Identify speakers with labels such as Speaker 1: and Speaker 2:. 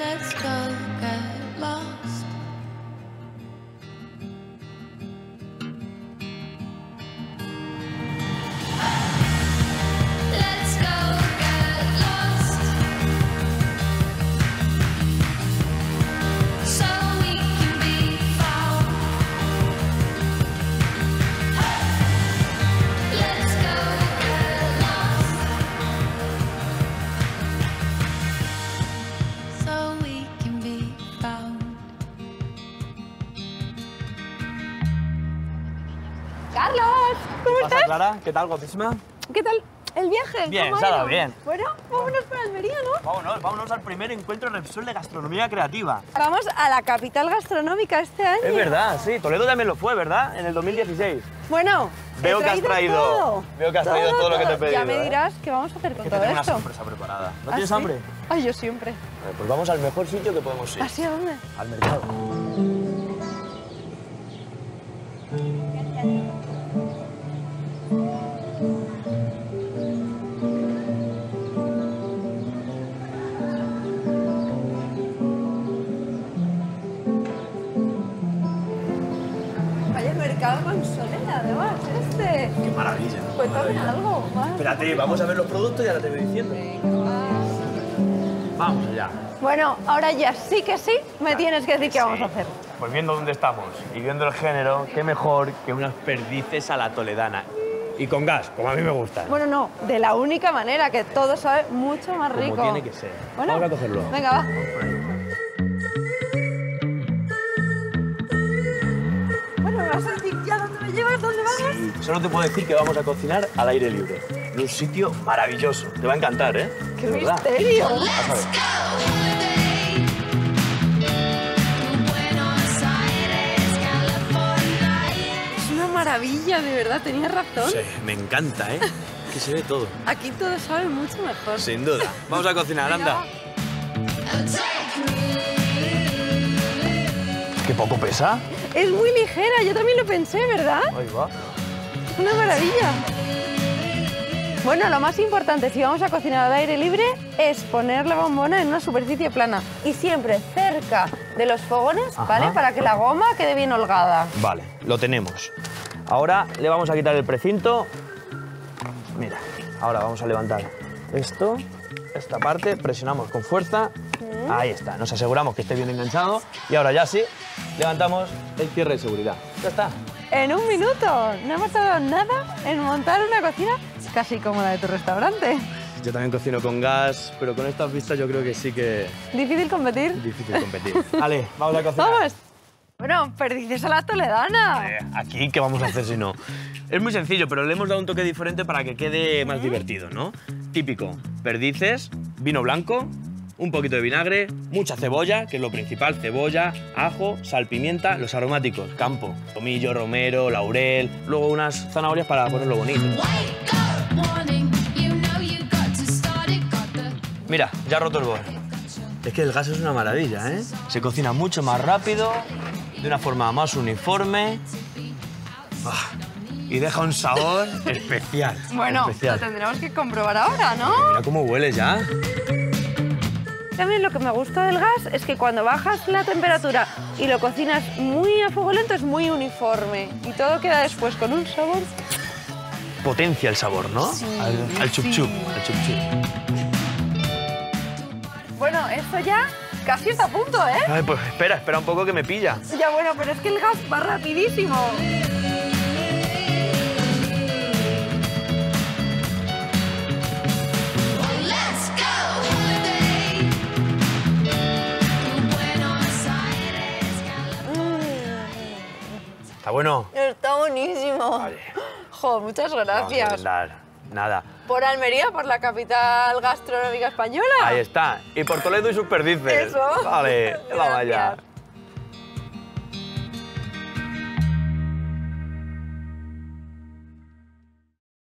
Speaker 1: let's go get
Speaker 2: ¡Carlos! ¿Cómo
Speaker 3: ¿Qué pasa,
Speaker 2: estás?
Speaker 3: Clara? ¿Qué tal, guapísima?
Speaker 2: ¿Qué tal el viaje?
Speaker 3: Bien,
Speaker 2: ¿Cómo
Speaker 3: bien.
Speaker 2: Bueno, vámonos para Almería, ¿no?
Speaker 3: Vámonos, vámonos al primer encuentro Repsol de Gastronomía Creativa.
Speaker 2: Vamos a la capital gastronómica este año.
Speaker 3: Es verdad, sí. Toledo también lo fue, ¿verdad? En el 2016.
Speaker 2: Bueno,
Speaker 3: Veo que has traído-
Speaker 2: todo.
Speaker 3: veo que has traído todo lo que te he pedido,
Speaker 2: Ya me
Speaker 3: ¿eh?
Speaker 2: dirás qué vamos a hacer con
Speaker 3: Que te
Speaker 2: todo
Speaker 3: tengo una
Speaker 2: esto.
Speaker 3: sorpresa preparada. ¿No
Speaker 2: ¿Ah,
Speaker 3: tienes
Speaker 2: sí?
Speaker 3: hambre?
Speaker 2: Ay, yo siempre.
Speaker 3: Vale, pues vamos al mejor sitio que podemos ir.
Speaker 2: ¿Así a dónde?
Speaker 3: Al mercado.
Speaker 2: Vaya mercado con Soledad, además, este.
Speaker 3: Qué maravilla.
Speaker 2: Cuéntame
Speaker 3: maravilla.
Speaker 2: algo. va.
Speaker 3: Espérate, vamos a ver los productos y ahora te voy diciendo. Vamos allá.
Speaker 2: Bueno, ahora ya sí que sí me tienes que decir qué vamos a hacer.
Speaker 3: Pues viendo dónde estamos y viendo el género, qué mejor que unas perdices a la toledana. Y con gas, como a mí me gusta.
Speaker 2: Bueno, no, de la única manera que todo sabe mucho más
Speaker 3: Como
Speaker 2: rico.
Speaker 3: tiene que ser.
Speaker 2: Bueno,
Speaker 3: Vamos a cogerlo.
Speaker 2: Venga, va. Dónde vamos?
Speaker 3: Y solo te puedo decir que vamos a cocinar al aire libre. En un sitio maravilloso. Te va a encantar, ¿eh?
Speaker 2: ¡Qué
Speaker 3: De verdad.
Speaker 2: misterio! Es una maravilla, de verdad, tenías razón.
Speaker 3: Sí, me encanta, ¿eh? Que se ve todo.
Speaker 2: Aquí todo sabe mucho mejor.
Speaker 3: Sin duda. Vamos a cocinar, anda. ¿Qué poco pesa?
Speaker 2: Es muy ligera, yo también lo pensé, ¿verdad?
Speaker 3: Ahí va.
Speaker 2: Una maravilla. Bueno, lo más importante si vamos a cocinar al aire libre es poner la bombona en una superficie plana y siempre cerca de los fogones,
Speaker 3: Ajá.
Speaker 2: ¿vale? Para que la goma quede bien holgada.
Speaker 3: Vale, lo tenemos. Ahora le vamos a quitar el precinto. Mira, ahora vamos a levantar esto, esta parte, presionamos con fuerza. Ahí está, nos aseguramos que esté bien enganchado. Y ahora ya sí, levantamos el cierre de seguridad. Ya está.
Speaker 2: En un minuto, no hemos tardado nada en montar una cocina casi como la de tu restaurante.
Speaker 3: Yo también cocino con gas, pero con estas vistas yo creo que sí que
Speaker 2: Difícil competir.
Speaker 3: difícil competir. Vale, vamos a cocinar.
Speaker 2: ¡Vamos! Bueno, perdices a la toledana.
Speaker 3: Eh, Aquí, ¿qué vamos a hacer si no? Es muy sencillo, pero le hemos dado un toque diferente para que quede más divertido, ¿no? Típico, perdices, vino blanco, un poquito de vinagre, mucha cebolla, que es lo principal, cebolla, ajo, sal, pimienta, los aromáticos, campo, tomillo, romero, laurel, luego unas zanahorias para ponerlo bonito. Mira, ya ha roto el bol. Es que el gas es una maravilla, ¿eh? Se cocina mucho más rápido, de una forma más uniforme. Ah, y deja un sabor especial.
Speaker 2: Bueno, lo tendremos que comprobar ahora, ¿no?
Speaker 3: Mira cómo huele ya.
Speaker 2: También lo que me gusta del gas es que cuando bajas la temperatura y lo cocinas muy a fuego lento es muy uniforme y todo queda después con un sabor.
Speaker 3: Potencia el sabor, ¿no?
Speaker 2: Sí,
Speaker 3: al, al chup
Speaker 2: sí.
Speaker 3: chup, al chup chup.
Speaker 2: Bueno, esto ya casi está a punto, ¿eh?
Speaker 3: Ay, pues espera, espera un poco que me pilla.
Speaker 2: Ya bueno, pero es que el gas va rapidísimo.
Speaker 3: Está bueno.
Speaker 2: Está buenísimo.
Speaker 3: Vale.
Speaker 2: Jo, muchas gracias.
Speaker 3: brindar. Nada.
Speaker 2: Por Almería, por la capital gastronómica española.
Speaker 3: Ahí está. Y por Toledo y sus perdices.
Speaker 2: Eso.
Speaker 3: Vale, allá.
Speaker 2: Gracias.